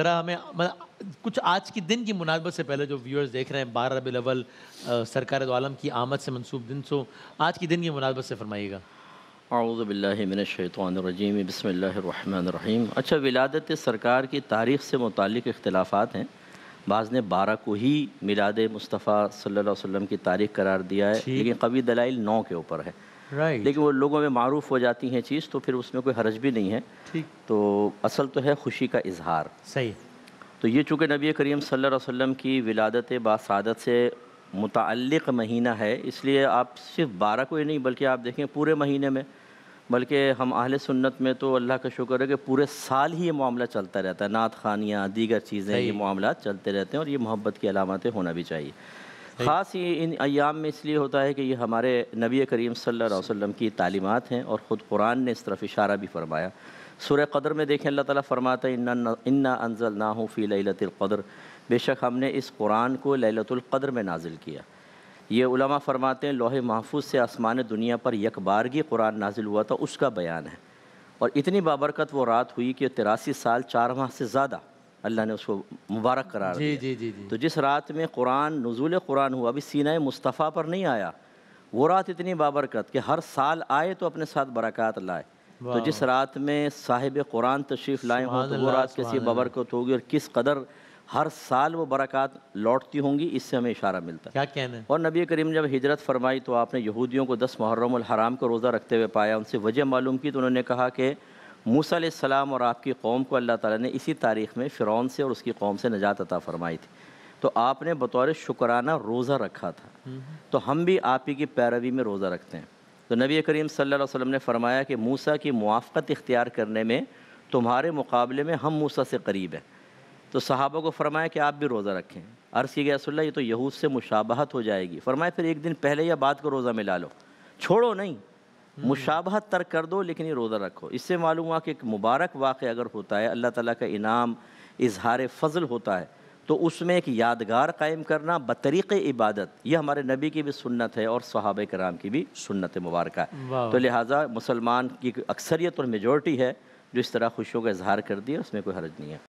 ज़रा हमें मतलब कुछ आज के दिन की मुनासबत से पहले जो व्यूअर्स देख रहे हैं बारह रबी अव्वल सरकार आलम की आमद से मनसूब दिन सो आज के दिन की मुनासबत से फरमाइएगा। अऊज़बिल्लिमिनशैतरजीम बसमीम अच्छा विलादत सरकार की तारीख़ से मुतक इख्तलाफात हैं। बाज़ ने बारह को ही मिलाद मुस्तफ़ा अलैहि वसल्लम की तारीख़ करार दिया है लेकिन कभी दलाइल नौ के ऊपर है। राइट लेकिन वो लोगों में मारूफ़ हो जाती हैं चीज़ तो फिर उसमें कोई हरज भी नहीं है। ठीक। तो असल तो है खुशी का इजहार। सही। तो ये चूँकि नबी करीम सल्लल्लाहु अलैहि वसल्लम की विलादत बासादत से मुतक़ महीना है इसलिए आप सिर्फ़ बारह को ही नहीं बल्कि आप देखें पूरे महीने में बल्कि हम अहल सुन्नत में तो अल्लाह का शुक्र है कि पूरे साल ही ये मामला चलता रहता है। नात खानियाँ दीगर चीज़ें ये मामला चलते रहते हैं और ये मोहब्बत की अलामतें होना भी चाहिए। ख़ास ये इन अयाम में इसलिए होता है कि ये हमारे नबी करीम सल्लल्लाहु अलैहि वसल्लम की तालीमात हैं और ख़ुद कुरान ने इस तरफ़ इशारा भी फरमाया। सूर्य कदर में देखें, अल्लाह ताला फरमाता है, इन्ना इन्ना अनजल ना हो फ़ी लतुल्क़द्र बेशक हमने इस कुरान को लतुल्क़द्र में नाजिल किया। ये उलमा फरमाते हैं, लोहे महफूज से आसमान दुनिया पर यकबारगी कुरान नाजिल हुआ था, उसका बयान है। और इतनी बाबरकत वो रात हुई कि तिरासी साल, चार माह से ज़्यादा अल्लाह ने उसको मुबारक करार जी दिया। जी जी जी। तो जिस रात में कुरान नज़ुल कुरान हुआ अभी सीना मुस्तफ़ा पर नहीं आया वो रात इतनी बाबरकत कि हर साल आए तो अपने साथ बरक़ात लाए। तो जिस रात में साहिब कुरान तशरीफ़ लाए हों तो वो रात कैसी बाबरकत होगी और किस कदर हर साल वो बरक़ात लौटती होंगी इससे हमें इशारा मिलता है। क्या कहना है? और नबी करीम जब हिजरत फरमाई तो आपने यहूदियों को दस मुहर्रम हराम को रोज़ा रखते हुए पाया उनसे वजह मालूम की तो उन्होंने कहा कि मूसा सलाम और आपकी कौम को अल्लाह ताला ने इसी तारीख़ में फ़िरौन से और उसकी कौम से नजात अता फरमाई थी। तो आपने बतौर शुक्राना रोज़ा रखा था। तो हम भी आप ही की पैरवी में रोज़ा रखते हैं। तो नबी करीम सल्लल्लाहु अलैहि वसल्लम ने फरमाया कि मूसा की मुआफ़त इख्तियार करने में, तुम्हारे मुकाबले में हम मूसा से करीब हैं। तो सहाबा को फरमाया कि आप भी रोज़ा रखें। अर्ज़ की गया ये तो यहूद से मुशाबहत हो जाएगी। फरमाया, फिर एक दिन पहले या बाद को रोज़ा मिला लो। छोड़ो नहीं। मुशाबहत तर्क कर दो लेकिन ये रोज़ा रखो। इससे मालूम हुआ कि एक मुबारक वाक़ अगर होता है अल्लाह ताला का इनाम इजहार फ़ज़ल होता है तो उसमें एक यादगार कायम करना बतरीक़ इबादत ये हमारे नबी की भी सुन्नत है और सहाब कराम की भी सुन्नत मुबारक है। तो लिहाजा मुसलमान की अक्सरियत और मेजॉरिटी है जो इस तरह खुशियों का इजहार कर दिया उसमें कोई हरज नहीं है।